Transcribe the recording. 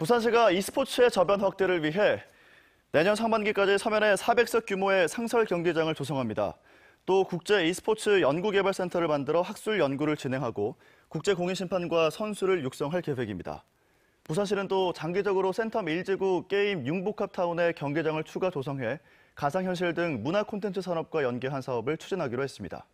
부산시가 e스포츠의 저변 확대를 위해 내년 상반기까지 서면에 400석 규모의 상설 경기장을 조성합니다. 또 국제 e스포츠 연구개발센터를 만들어 학술 연구를 진행하고 국제 공인 심판과 선수를 육성할 계획입니다. 부산시는 또 장기적으로 센텀 1지구 게임 융복합타운의 경기장을 추가 조성해 가상현실 등 문화 콘텐츠 산업과 연계한 사업을 추진하기로 했습니다.